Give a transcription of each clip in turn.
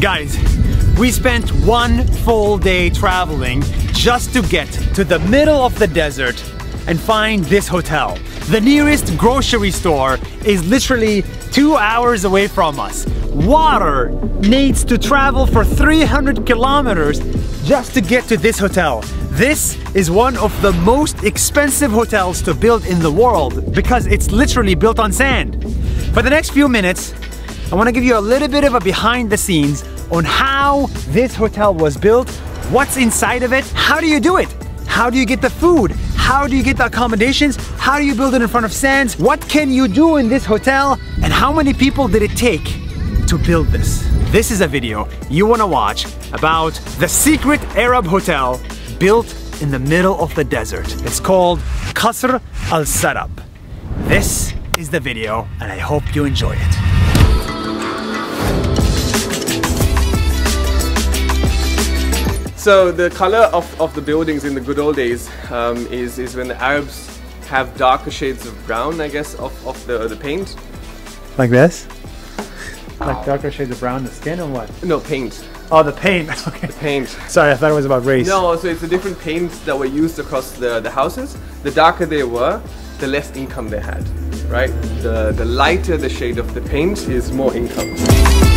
Guys, we spent one full day traveling just to get to the middle of the desert and find this hotel. The nearest grocery store is literally two hours away from us. Water needs to travel for 300 kilometers just to get to this hotel. This is one of the most expensive hotels to build in the world because it's literally built on sand. For the next few minutes, I want to give you a little bit of a behind the scenes on how this hotel was built, what's inside of it, how do you do it, how do you get the food, how do you get the accommodations, how do you build it in front of sands, what can you do in this hotel, and how many people did it take to build this. This is a video you want to watch about the secret Arab hotel built in the middle of the desert. It's called Qasr Al Sarab. This is the video and I hope you enjoy it. So the color of, of the buildings in the good old days um, is, is when the Arabs have darker shades of brown, I guess, of, of the, the paint. Like this? Like darker shades of brown the skin or what? No, paint. Oh, the paint. Okay. The paint. Sorry, I thought it was about race. No, so it's the different paints that were used across the, the houses. The darker they were, the less income they had, right? The, the lighter the shade of the paint is more income.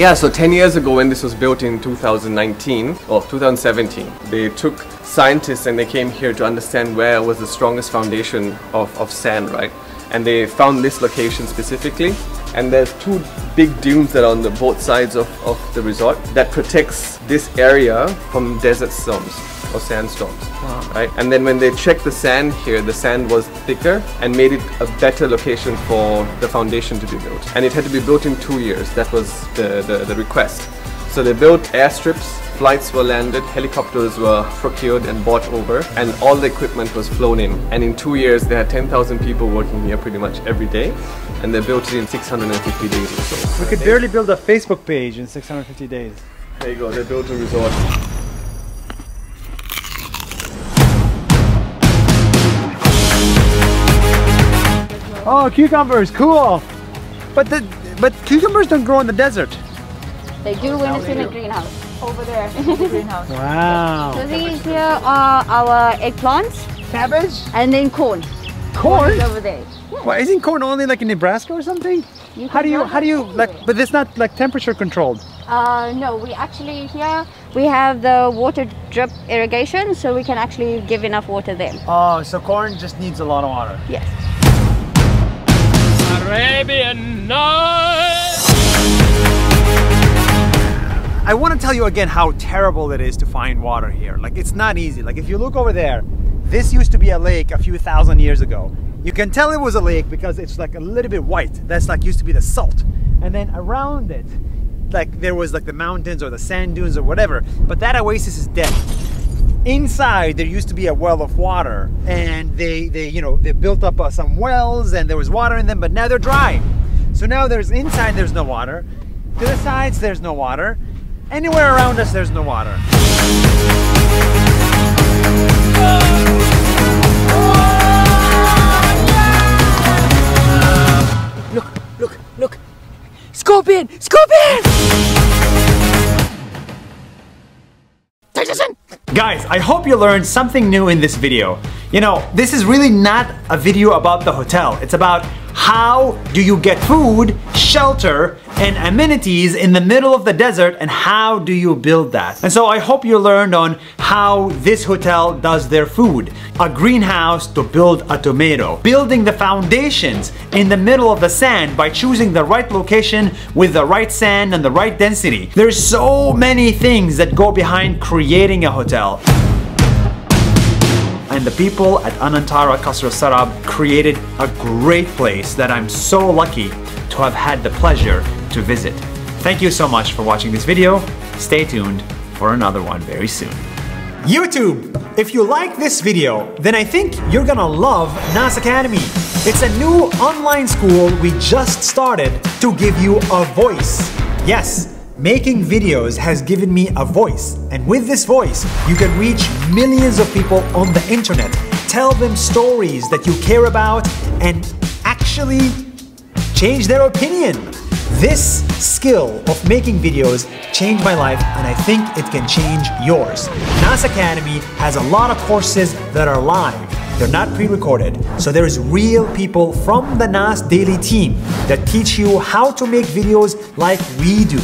Yeah, so 10 years ago when this was built in 2019 or 2017, they took scientists and they came here to understand where was the strongest foundation of, of sand, right? And they found this location specifically. And there's two big dunes that are on the both sides of, of the resort that protects this area from desert storms or sandstorms, wow. right? And then when they checked the sand here, the sand was thicker and made it a better location for the foundation to be built. And it had to be built in two years. That was the, the, the request. So they built airstrips, flights were landed, helicopters were procured and bought over, and all the equipment was flown in. And in two years, they had 10,000 people working here pretty much every day, and they built it in 650 days or so. We could barely build a Facebook page in 650 days. There you go, they built a resort. Oh, cucumbers, cool. But the but cucumbers don't grow in the desert. They do when it's in a greenhouse. Over there in the greenhouse. Wow. So these here are our eggplants. Cabbage? And then corn. Corn? over there. Yeah. Well, isn't corn only like in Nebraska or something? You how do you how do you like but it's not like temperature controlled? Uh, no, we actually here we have the water drip irrigation so we can actually give enough water there. Oh, so corn just needs a lot of water. Yes. Arabian Nights. I want to tell you again how terrible it is to find water here. Like it's not easy. Like if you look over there, this used to be a lake a few thousand years ago. You can tell it was a lake because it's like a little bit white. That's like used to be the salt. And then around it, like there was like the mountains or the sand dunes or whatever. But that oasis is dead inside there used to be a well of water and they they you know they built up uh, some wells and there was water in them but now they're dry. So now there's inside there's no water to the sides there's no water anywhere around us there's no water. Look look look. Scorpion! Scorpion Guys, I hope you learned something new in this video. You know, this is really not a video about the hotel. It's about how do you get food, shelter, and amenities in the middle of the desert and how do you build that? And so I hope you learned on how this hotel does their food. A greenhouse to build a tomato. Building the foundations in the middle of the sand by choosing the right location with the right sand and the right density. There's so many things that go behind creating a hotel and the people at Anantara Qasr Sarab created a great place that I'm so lucky to have had the pleasure to visit. Thank you so much for watching this video. Stay tuned for another one very soon. YouTube! If you like this video, then I think you're gonna love Nas Academy. It's a new online school we just started to give you a voice. Yes, Making videos has given me a voice, and with this voice, you can reach millions of people on the internet, tell them stories that you care about, and actually change their opinion. This skill of making videos changed my life and I think it can change yours. Nas Academy has a lot of courses that are live. They're not pre-recorded, so there is real people from the Nas Daily team that teach you how to make videos like we do.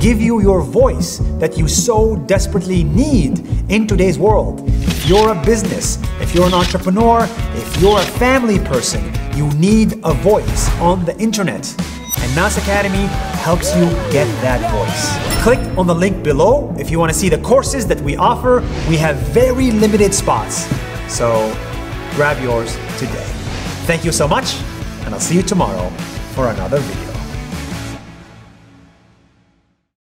Give you your voice that you so desperately need in today's world. If you're a business, if you're an entrepreneur, if you're a family person, you need a voice on the internet and Nas Academy helps you get that voice. Click on the link below if you want to see the courses that we offer. We have very limited spots, so grab yours today. Thank you so much, and I'll see you tomorrow for another video.